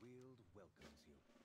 Weald welcomes you.